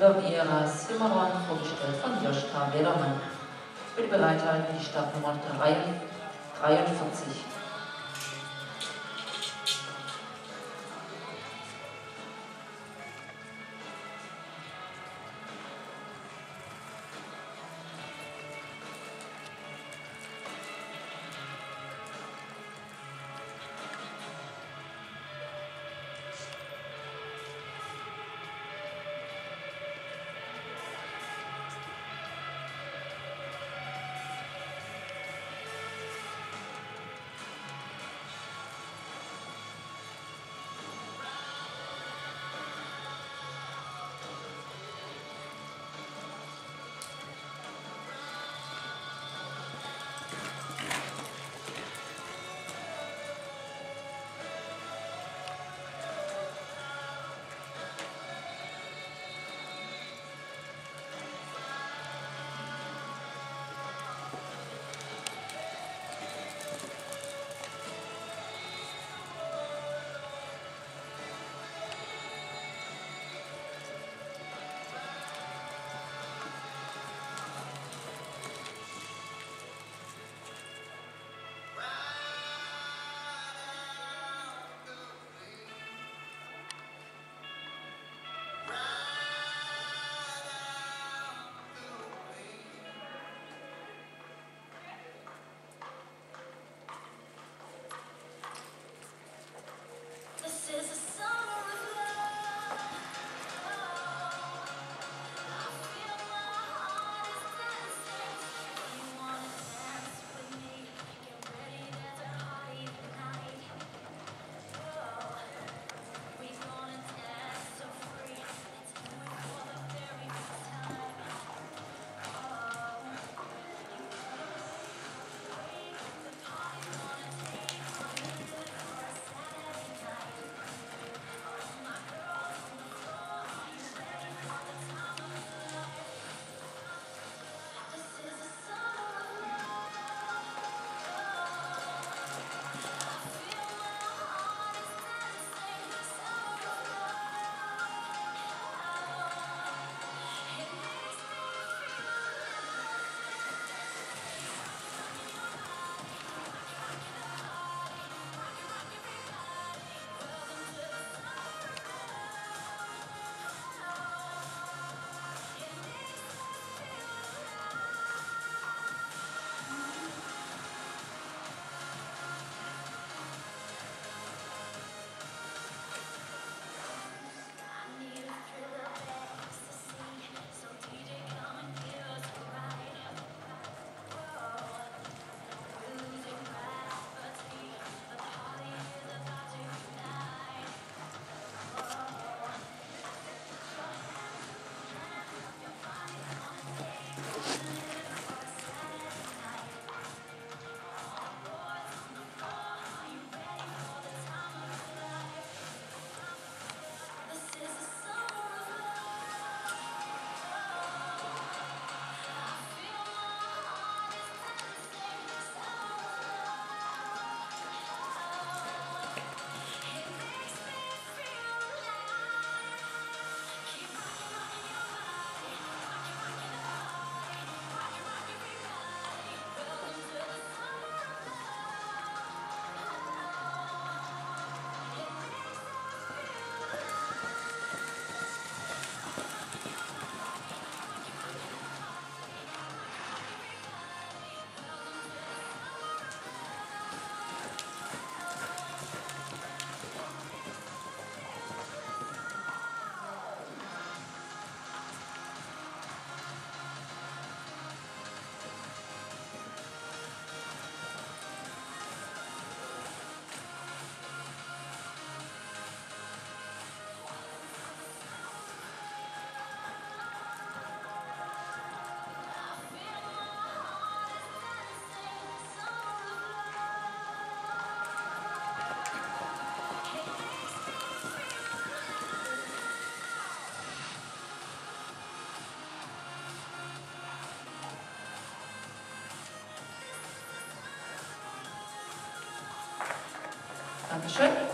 54 wird Simmeron vorgestellt von Joschka Wedermann. Bitte bereithalten die Startnummer 43. Dankeschön.